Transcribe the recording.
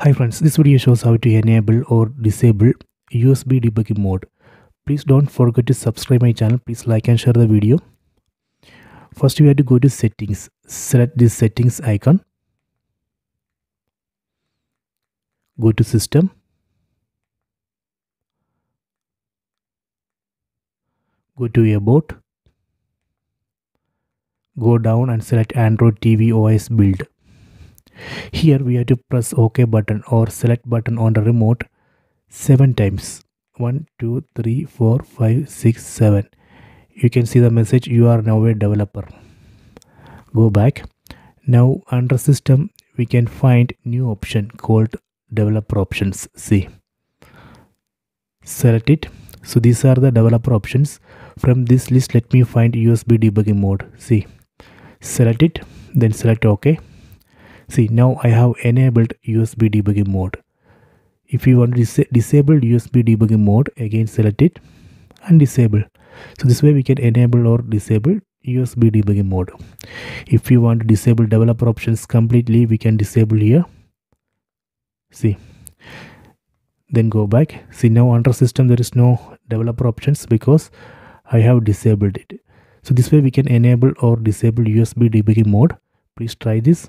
Hi friends, this video shows how to enable or disable USB debugging mode. Please don't forget to subscribe my channel. Please like and share the video. First we have to go to settings. Select this settings icon. Go to system. Go to about. Go down and select Android TV OS build. Here we have to press OK button or select button on the remote 7 times. 1, 2, 3, 4, 5, 6, 7. You can see the message you are now a developer. Go back. Now under system we can find new option called developer options. See. Select it. So these are the developer options. From this list let me find USB debugging mode. See. Select it. Then select OK see now I have enabled USB debugging mode. If you want to dis disable USB debugging mode again select it and disable. So this way we can enable or disable USB debugging mode. If you want to disable developer options completely we can disable here. See then go back. See now under system there is no developer options because I have disabled it. So this way we can enable or disable USB debugging mode. Please try this